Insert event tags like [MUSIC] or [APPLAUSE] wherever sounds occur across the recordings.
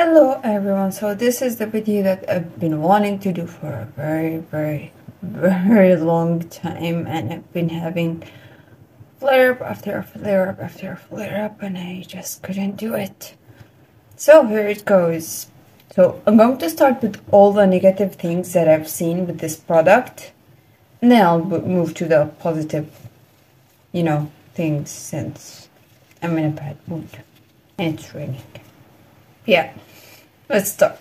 Hello everyone, so this is the video that I've been wanting to do for a very, very, very long time and I've been having flare up after flare up after flare up and I just couldn't do it. So here it goes. So I'm going to start with all the negative things that I've seen with this product and then I'll move to the positive, you know, things since I'm in a bad mood and it's raining. Yeah, let's start.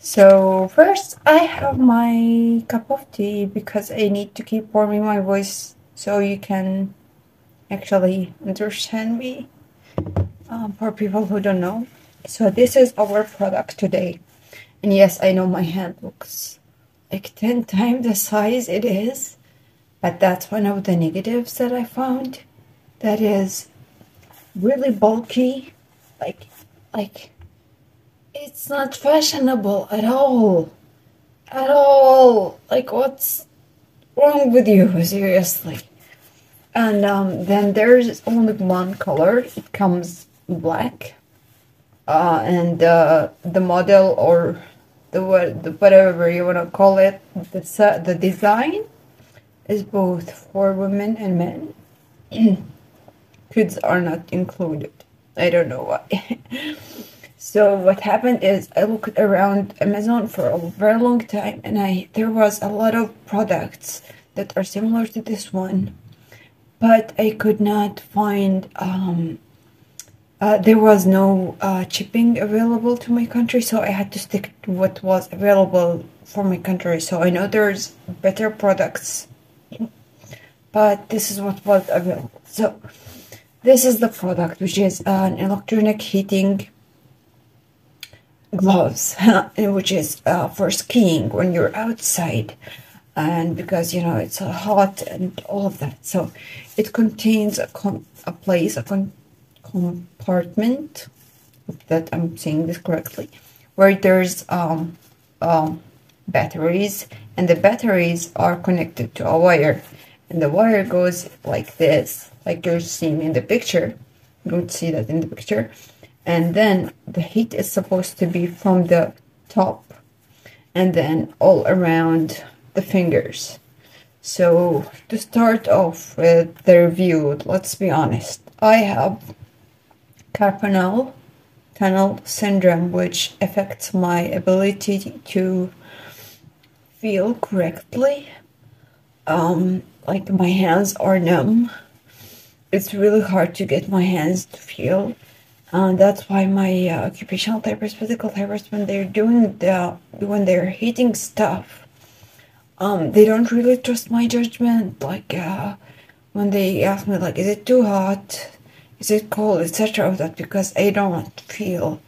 So first I have my cup of tea because I need to keep warming my voice so you can actually understand me um, for people who don't know. So this is our product today. And yes, I know my hand looks like 10 [LAUGHS] times the size it is. But that's one of the negatives that I found. That is really bulky. Like, like, it's not fashionable at all. At all. Like, what's wrong with you? Seriously. And um, then there's only one color. It comes black. Uh, and uh, the model or the, the whatever you want to call it, the, the design is both for women and men. [CLEARS THROAT] Kids are not included. I don't know why. [LAUGHS] so what happened is I looked around Amazon for a very long time and I there was a lot of products that are similar to this one, but I could not find um, uh, there was no uh, shipping available to my country, so I had to stick to what was available for my country. So I know there's better products but this is what was available. So this is the product, which is an electronic heating gloves, [LAUGHS] which is uh, for skiing when you're outside and because you know it's hot and all of that. So it contains a, com a place, a compartment, that I'm saying this correctly, where there's um, um, batteries and the batteries are connected to a wire and the wire goes like this like you're seeing in the picture. You don't see that in the picture. And then the heat is supposed to be from the top and then all around the fingers. So to start off with the review let's be honest. I have carpal tunnel syndrome which affects my ability to feel correctly. Um, like my hands are numb. It's really hard to get my hands to feel. Uh, that's why my uh, occupational therapist, physical therapist, when they're doing the when they're hitting stuff, um, they don't really trust my judgment. Like uh, when they ask me, like, is it too hot? Is it cold, etc. Of That because I don't feel.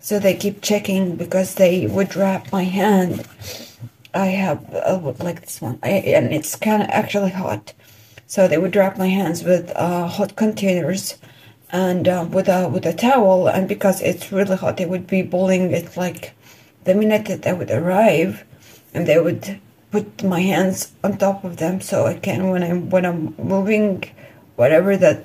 So they keep checking because they would wrap my hand I have uh, like this one, I, and it's kind of actually hot. So they would wrap my hands with uh, hot containers and uh, with a with a towel, and because it's really hot, they would be boiling it like the minute that I would arrive, and they would put my hands on top of them so I can when I'm when I'm moving, whatever that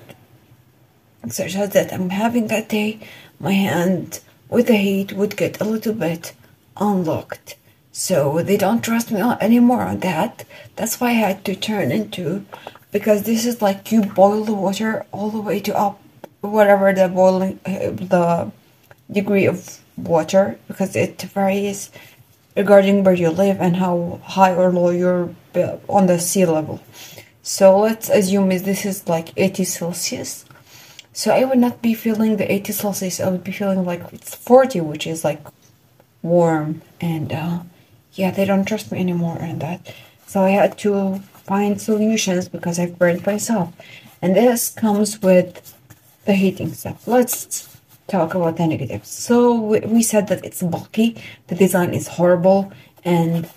exercise that I'm having that day, my hand with the heat would get a little bit unlocked so they don't trust me anymore on that. That's why I had to turn into, because this is like you boil the water all the way to up, whatever the boiling, uh, the degree of water, because it varies regarding where you live and how high or low you're on the sea level. So let's assume this is like 80 Celsius. So I would not be feeling the 80 Celsius. I would be feeling like it's 40, which is like warm and uh, yeah, they don't trust me anymore and that. So I had to find solutions because I've burned myself. And this comes with the heating stuff. Let's talk about the negatives. So we said that it's bulky, the design is horrible, and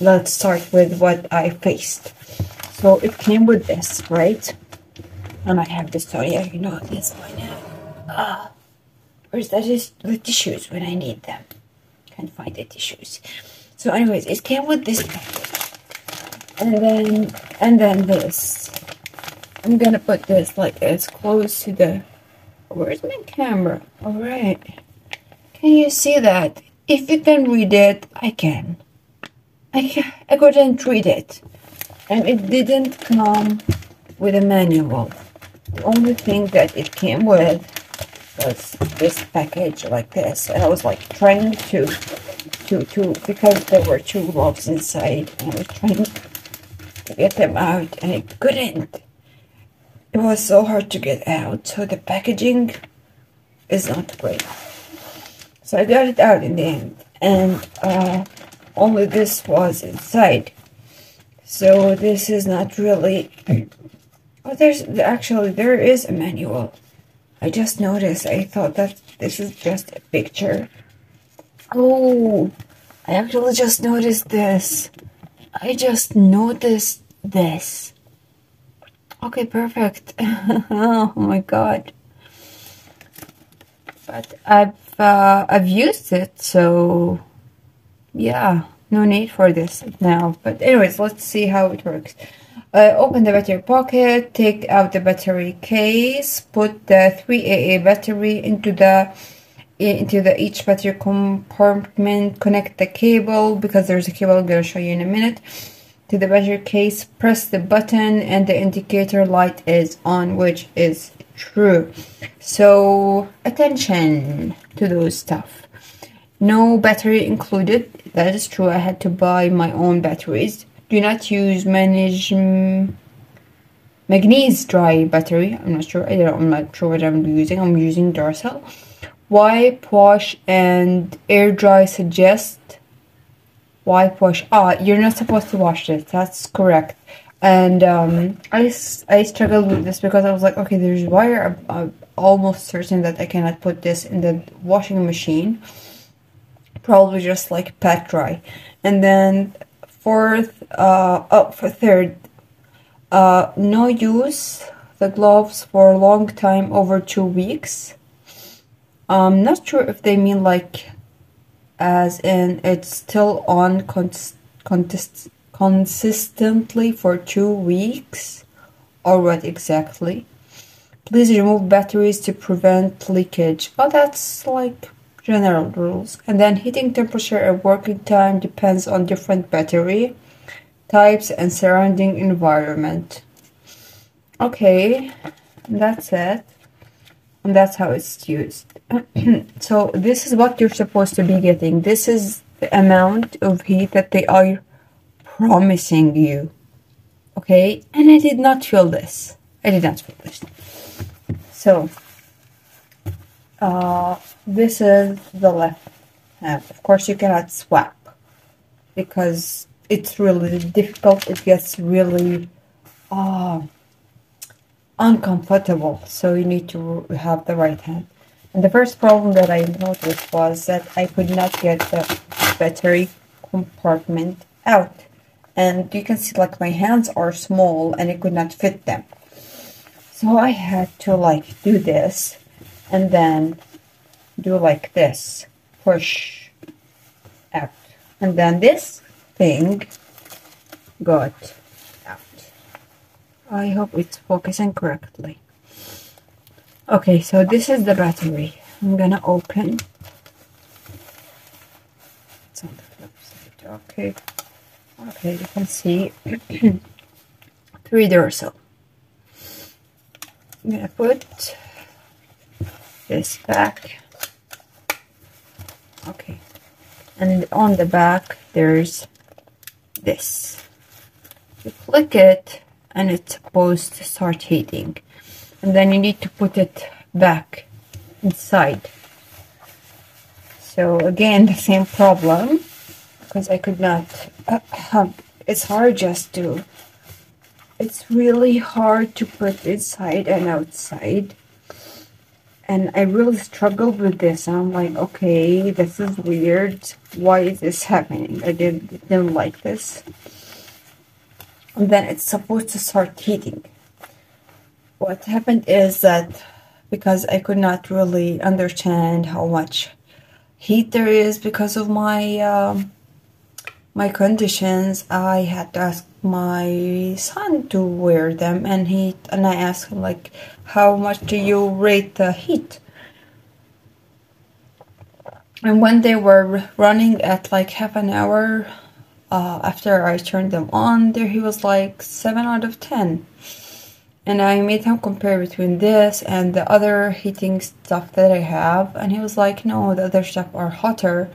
let's start with what I faced. So it came with this, right? And I have this, so yeah, you know this by now. Ah, where's that is the tissues when I need them? Can't find the tissues. So anyways, it came with this package. And then, and then this. I'm gonna put this like as close to the where's my camera? All right. Can you see that? If you can read it I can. I, I couldn't read it. And it didn't come with a manual. The only thing that it came with was this package like this. And I was like trying to to to because there were two gloves inside I was trying to get them out and I couldn't. It was so hard to get out so the packaging is not great. So I got it out in the end and uh, only this was inside. So this is not really oh there's actually there is a manual. I just noticed I thought that this is just a picture oh I actually just noticed this I just noticed this Okay, perfect. [LAUGHS] oh my god. But I've uh, I've used it, so yeah, no need for this now. But anyways, let's see how it works. Uh, open the battery pocket, take out the battery case, put the 3AA battery into the into the each battery compartment, connect the cable because there's a cable I'm going to show you in a minute to the battery case, press the button and the indicator light is on, which is true. So attention to those stuff. No battery included. That is true. I had to buy my own batteries. Do not use manage mm, magnesium dry battery. I'm not sure. I don't, I'm not sure what I'm using. I'm using Duracell. Wipe, wash, and air dry suggest wipe wash ah you're not supposed to wash this. that's correct. And um, I, I struggled with this because I was like okay there's wire. I'm, I'm almost certain that I cannot put this in the washing machine. Probably just like pat dry. And then fourth uh oh for third uh no use. The gloves for a long time over two weeks I'm not sure if they mean like as in it's still on cons consistently for two weeks or what exactly. Please remove batteries to prevent leakage. Oh that's like general rules. And then heating temperature and working time depends on different battery types and surrounding environment. Okay that's it and that's how it's used. [CLEARS THROAT] So this is what you're supposed to be getting. This is the amount of heat that they are promising you. Okay? And I did not feel this. I did not feel this. So uh, this is the left hand. Of course you cannot swap because it's really difficult. It gets really uh, uncomfortable so you need to have the right hand. And the first problem that I noticed was that I could not get the battery compartment out. And you can see like my hands are small and I could not fit them. So I had to like do this and then do like this push out. And then this thing got I hope it's focusing correctly. Okay, so this is the battery. I'm gonna open. It's on the flip side. Okay. Okay, you can see [CLEARS THROAT] three Duracell. I'm gonna put this back. Okay. And on the back, there's this. You click it, and it's supposed to start heating. And then you need to put it back inside. So again the same problem because I could not uh, [COUGHS] it's hard just to it's really hard to put inside and outside. And I really struggled with this. I'm like okay this is weird. Why is this happening? I didn't, didn't like this and then it's supposed to start heating. What happened is that because I could not really understand how much heat there is because of my um, my conditions, I had to ask my son to wear them and he and I asked him like how much do you rate the heat and when they were running at like half an hour uh, after I turned them on there he was like 7 out of 10 and I made him compare between this and the other heating stuff that I have and he was like no the other stuff are hotter.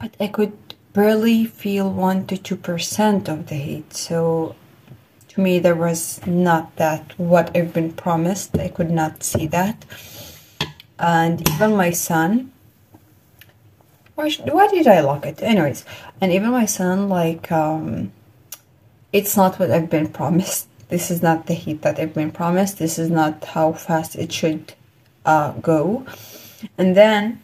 But I could barely feel 1 to 2% of the heat so to me there was not that what I've been promised. I could not see that. And even my son why, why did I lock it? Anyways and even my son like um it's not what I've been promised. [LAUGHS] This is not the heat that I've been promised. This is not how fast it should uh, go. And then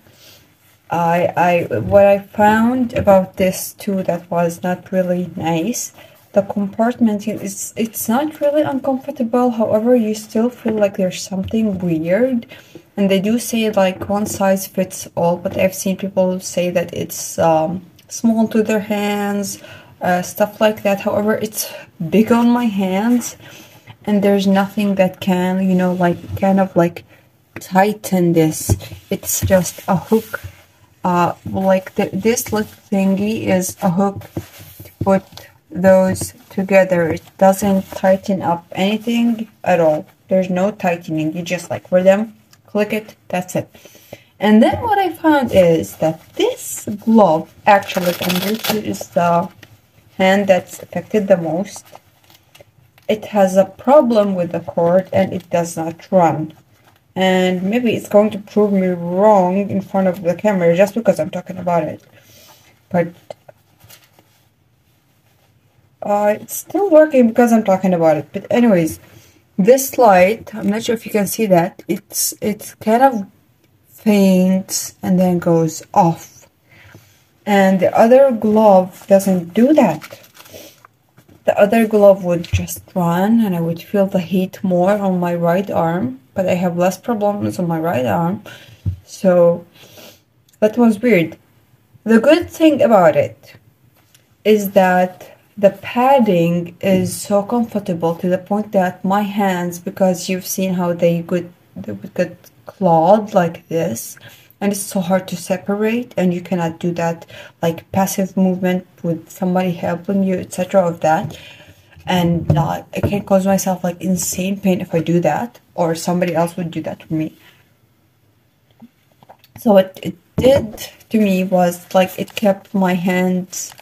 I, I what I found about this too that was not really nice the compartment is it's not really uncomfortable. However you still feel like there's something weird and they do say like one size fits all but I've seen people say that it's um, small to their hands uh, stuff like that however it's big on my hands and there's nothing that can you know like kind of like tighten this it's just a hook uh, like this little thingy is a hook to put those together. It doesn't tighten up anything at all. There's no tightening. You just like for them, click it, that's it. And then what I found is that this glove actually, and this is the hand that's affected the most, it has a problem with the cord and it does not run. And maybe it's going to prove me wrong in front of the camera just because I'm talking about it. But uh, it's still working because I'm talking about it. But anyways this light I'm not sure if you can see that it's it's kind of faints and then goes off and the other glove doesn't do that the other glove would just run and I would feel the heat more on my right arm but I have less problems on my right arm. So that was weird. The good thing about it is that the padding is so comfortable to the point that my hands, because you've seen how they get, they would get clawed like this, and it's so hard to separate, and you cannot do that like passive movement with somebody helping you, etc. Of that and uh, I can cause myself like insane pain if I do that, or somebody else would do that to me. So what it did to me was like it kept my hands,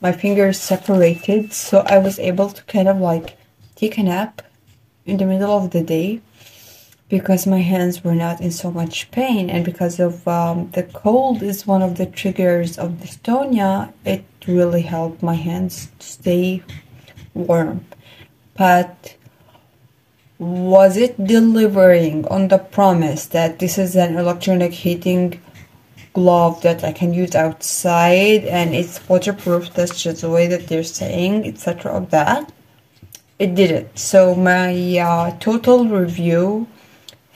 my fingers separated, so I was able to kind of like take a nap in the middle of the day because my hands were not in so much pain. And because of um, the cold is one of the triggers of dystonia it really helped my hands stay warm. But was it delivering on the promise that this is an electronic heating glove that I can use outside and it's waterproof. That's just the way that they're saying etc of that. It did it. So my uh, total review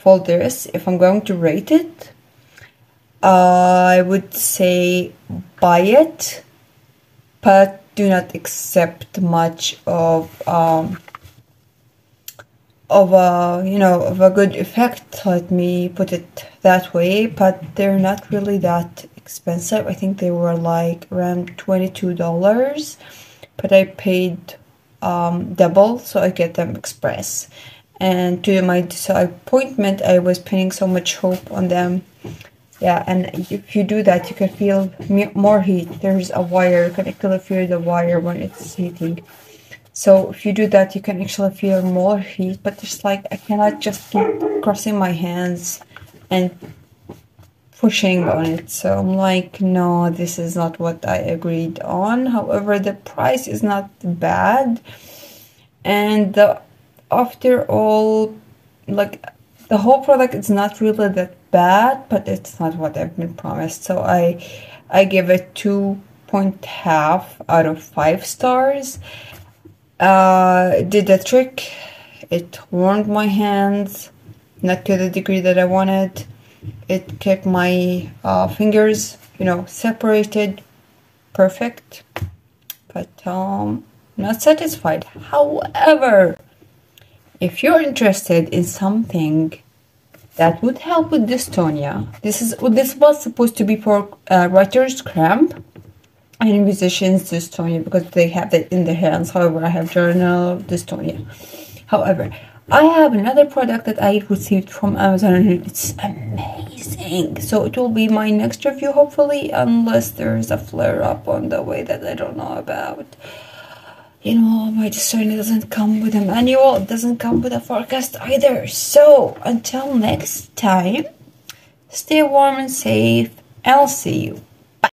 for this if I'm going to rate it uh, I would say buy it but do not accept much of um, of a you know of a good effect let me put it that way but they're not really that expensive. I think they were like around $22 but i paid um, double so i get them express. And to my disappointment i was pinning so much hope on them. Yeah and if you do that you can feel more heat. There's a wire you can feel the wire when it's heating so if you do that you can actually feel more heat but it's like I cannot just keep crossing my hands and pushing on it so I'm like no this is not what I agreed on however the price is not bad and the, after all like the whole product is not really that bad, but it's not what I've been promised. So I I give it two point half out of five stars. Uh, did the trick. It warmed my hands, not to the degree that I wanted. It kept my uh, fingers, you know, separated, perfect. But um, not satisfied. However, if you're interested in something that would help with dystonia, this is this was supposed to be for uh, writer's cramp and musicians dystonia because they have it in their hands. However, I have general dystonia. However, I have another product that I received from Amazon and it's amazing. So it will be my next review, hopefully, unless there's a flare up on the way that I don't know about. You know, my dystonia doesn't come with a manual, it doesn't come with a forecast either. So until next time, stay warm and safe, I'll see you.